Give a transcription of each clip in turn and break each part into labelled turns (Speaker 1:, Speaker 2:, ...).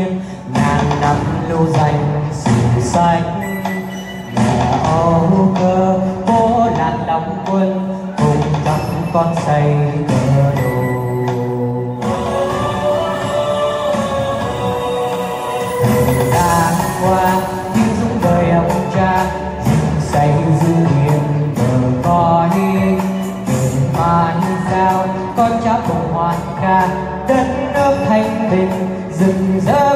Speaker 1: thiên ngàn năm lưu danh sử sách mẹ âu cơ, bố làn đóng quân, cùng tập con xây cờ đồ. Thời gian qua khi dũng đời ông cha dựng xây giữ biển bờ coi từ mai sao con cháu cùng hoan ca, đất nước thanh bình, rực rỡ.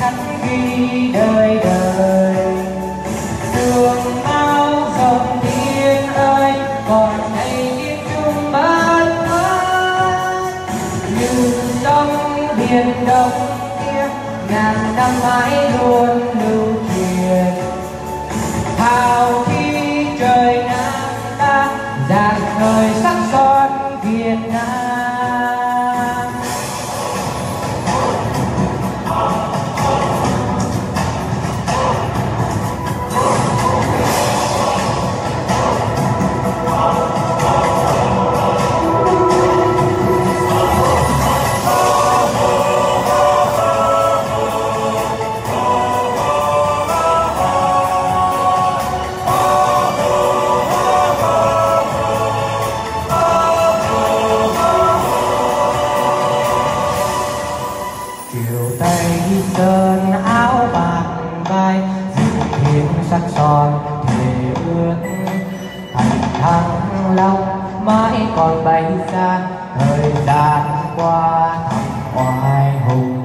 Speaker 1: Khắc ghi đời đời đường áo rộng thiên ơi còn đây tiếng chuông bát ngát như sóng biển đông kia ngàn năm mãi luôn sắc son thề ước. Thành thăng long, mãi còn bay xa, thời gian qua thầm oai hùng.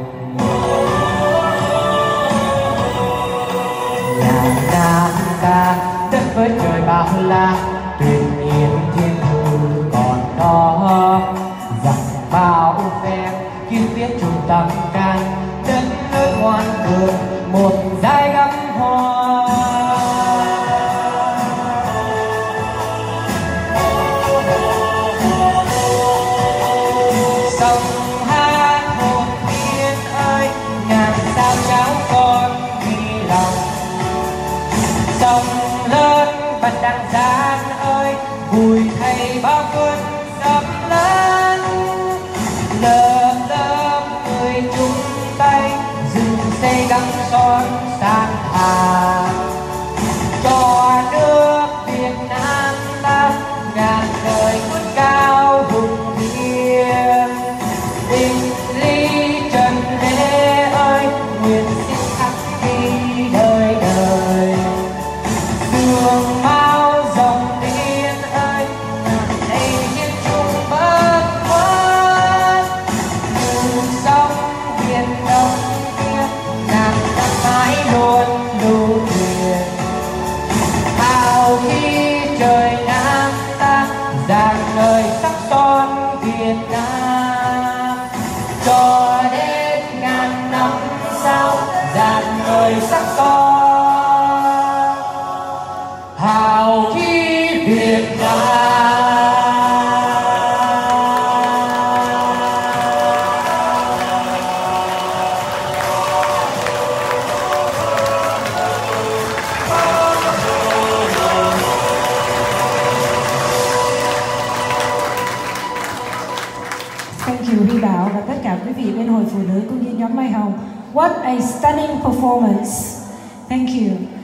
Speaker 1: Nhà nam ca, đất với trời bao la, tuyệt nhiên thiên thư còn đó. Giặc bao phen kiên quyết trung tâm can, đất nước ngoan cường, một giai gắm hoa. Ngày bao cơn sắp lớn lớp lớp người chung tay dừng xây găng son sang hàng Việt Nam cho đến ngàn năm sau
Speaker 2: Thank you Huy Bảo và tất cả quý vị bên hội phụ nữ cũng như nhóm Mai Hồng. What a stunning performance. Thank you.